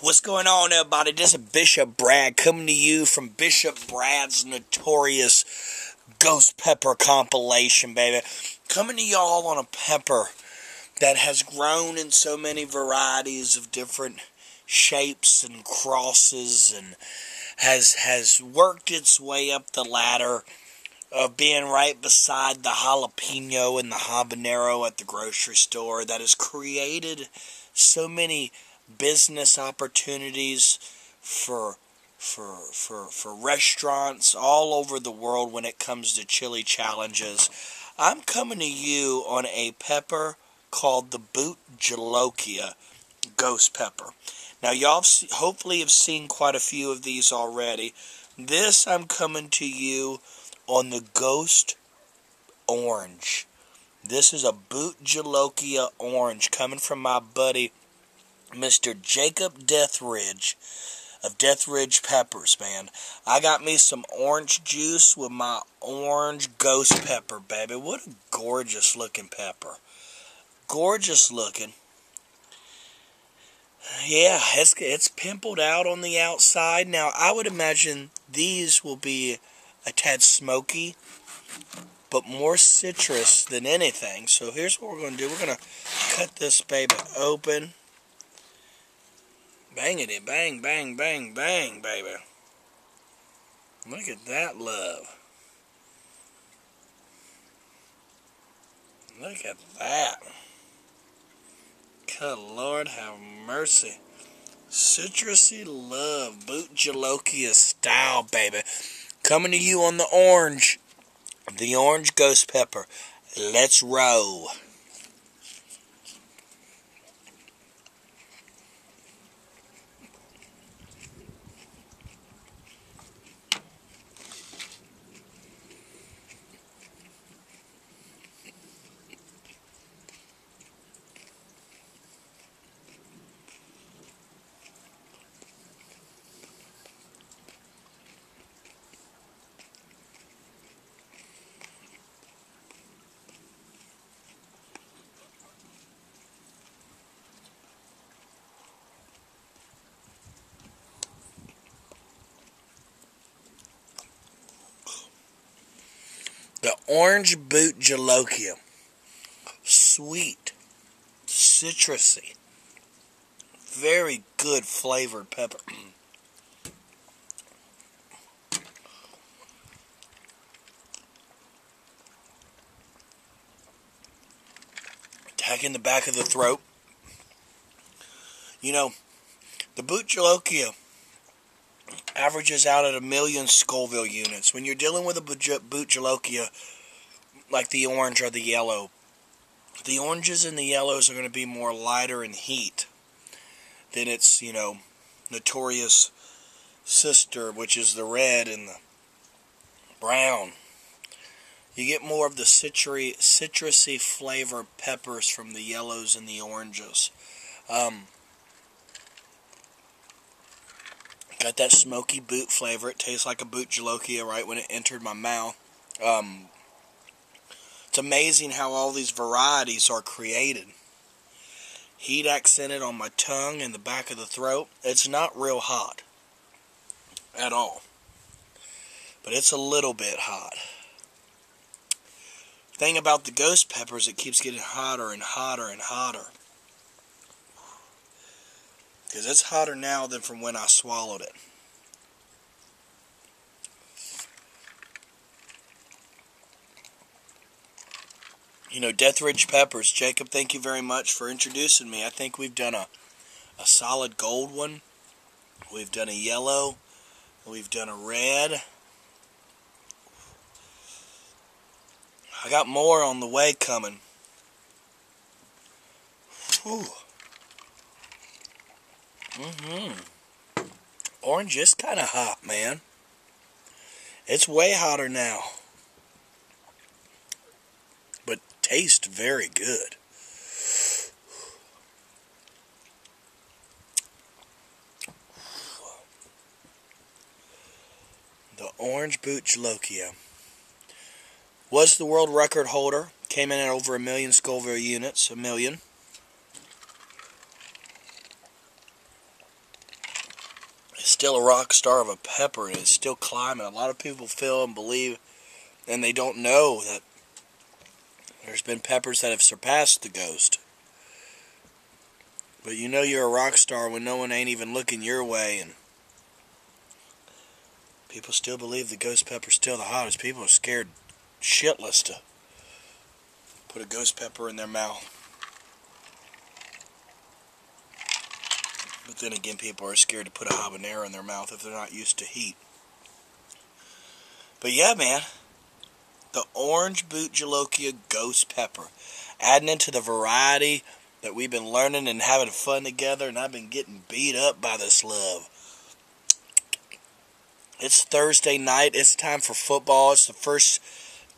What's going on, everybody? This is Bishop Brad coming to you from Bishop Brad's notorious Ghost Pepper compilation, baby. Coming to y'all on a pepper that has grown in so many varieties of different shapes and crosses and has has worked its way up the ladder of being right beside the jalapeno and the habanero at the grocery store that has created so many business opportunities for for for for restaurants all over the world when it comes to chili challenges. I'm coming to you on a pepper called the Bhut Jolokia Ghost Pepper. Now y'all hopefully have seen quite a few of these already. This I'm coming to you on the Ghost Orange. This is a Bhut Jolokia Orange coming from my buddy Mr. Jacob Deathridge of Deathridge Peppers, man. I got me some orange juice with my orange ghost pepper, baby. What a gorgeous looking pepper. Gorgeous looking. Yeah, it's it's pimpled out on the outside. Now, I would imagine these will be a tad smoky, but more citrus than anything. So here's what we're going to do. We're going to cut this baby open. Banging it, bang, bang, bang, bang, baby. Look at that love. Look at that. Good Lord have mercy. Citrusy love, bhut jolokia style, baby. Coming to you on the orange. The orange ghost pepper. Let's roll. The orange bhut jolokia. Sweet, citrusy, very good flavored pepper. Attack in the back of the throat. You know, the bhut jolokia averages out at a million Scoville units. When you're dealing with a bhut jolokia, like the orange or the yellow, the oranges and the yellows are going to be more lighter in heat than its, you know, notorious sister, which is the red and the brown. You get more of the citrusy, citrusy flavor peppers from the yellows and the oranges. Um, Got that smoky bhut flavor. It tastes like a bhut jolokia right when it entered my mouth. Um, it's amazing how all these varieties are created. Heat accented on my tongue and the back of the throat. It's not real hot at all. But it's a little bit hot. Thing about the ghost peppers, it keeps getting hotter and hotter and hotter. Because it's hotter now than from when I swallowed it. You know, Deathridge Peppers. Jacob, thank you very much for introducing me. I think we've done a, a solid gold one. We've done a yellow. We've done a red. I got more on the way coming. Whew. Mm-hmm. Orange is kind of hot, man. It's way hotter now. But tastes very good. The Orange Bhut Jolokia was the world record holder. Came in at over a million Scoville units, a million. Still a rock star of a pepper and it's still climbing. A lot of people feel and believe and they don't know that there's been peppers that have surpassed the ghost. But you know you're a rock star when no one ain't even looking your way and people still believe the ghost pepper's still the hottest. People are scared shitless to put a ghost pepper in their mouth. But then again, people are scared to put a habanero in their mouth if they're not used to heat. But yeah, man, the orange bhut jolokia ghost pepper, adding into the variety that we've been learning and having fun together, and I've been getting beat up by this love. It's Thursday night. It's time for football. It's the first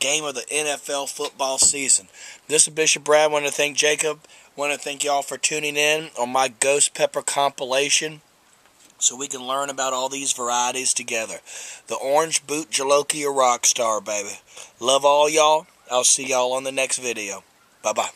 game of the NFL football season. This is Bishop Brad. I want to thank Jacob. Want to thank y'all for tuning in on my Ghost Pepper compilation so we can learn about all these varieties together. The Orange Bhut Jolokia Rockstar, baby. Love all y'all. I'll see y'all on the next video. Bye-bye.